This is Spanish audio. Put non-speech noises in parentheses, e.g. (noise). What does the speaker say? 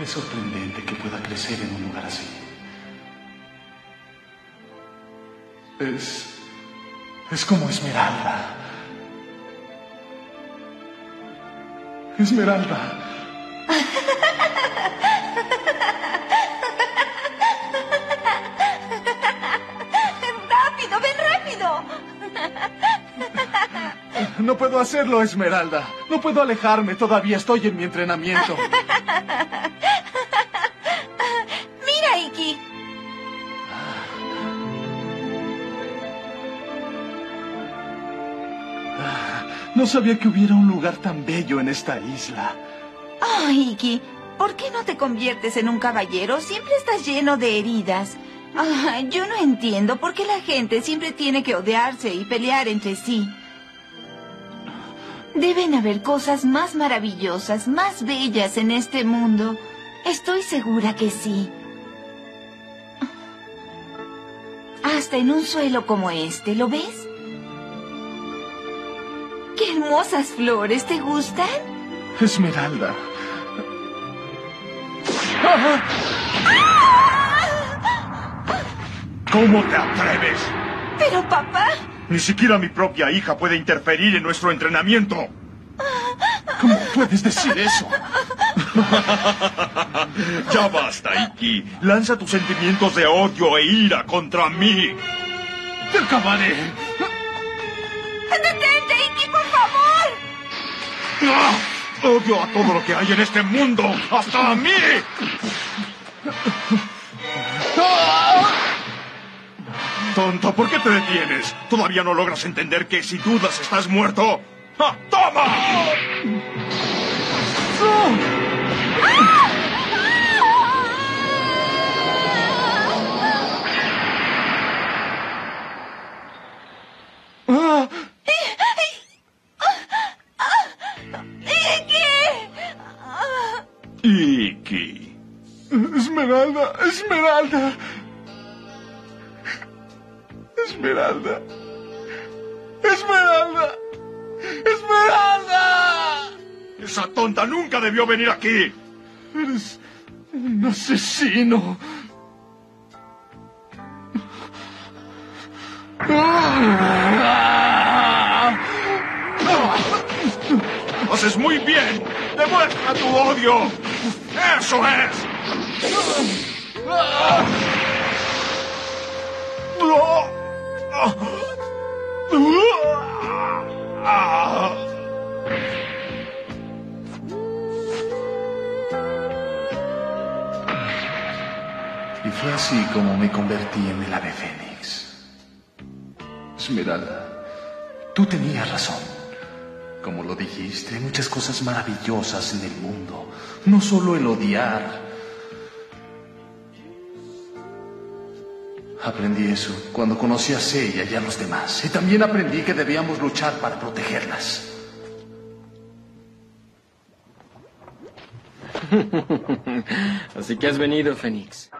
Es sorprendente que pueda crecer en un lugar así. Es... Es como Esmeralda. Esmeralda. (laughs) ¡Rápido, ven rápido! No puedo hacerlo, Esmeralda. No puedo alejarme. Todavía estoy en mi entrenamiento. (laughs) No sabía que hubiera un lugar tan bello en esta isla. Oh, Iki, ¿por qué no te conviertes en un caballero? Siempre estás lleno de heridas. Ah, yo no entiendo por qué la gente siempre tiene que odiarse y pelear entre sí. Deben haber cosas más maravillosas, más bellas en este mundo. Estoy segura que sí. Hasta en un suelo como este, ¿lo ves? ¡Qué hermosas flores! ¿Te gustan? Esmeralda. ¿Cómo te atreves? Pero papá... Ni siquiera mi propia hija puede interferir en nuestro entrenamiento. ¿Cómo puedes decir eso? (laughs) ya basta, Iki. Lanza tus sentimientos de odio e ira contra mí. ¡Te acabaré! ¡Detente, Odio a todo lo que hay en este mundo, hasta a mí. Tonto, ¿por qué te detienes? ¿Todavía no logras entender que si dudas estás muerto? ¡Ah, ¡Toma! ¡Ah! Esmeralda, Esmeralda. Esmeralda. Esmeralda. Esmeralda. Esa tonta nunca debió venir aquí. Eres un asesino. Haces muy bien. Demuestra tu odio. Eso es. Y fue así como me convertí en el ave fénix. Esmeralda, tú tenías razón. Como lo dijiste, hay muchas cosas maravillosas en el mundo. No solo el odiar. Aprendí eso cuando conocí a Seiya y a los demás. Y también aprendí que debíamos luchar para protegerlas. (laughs) Así que has venido, Fénix.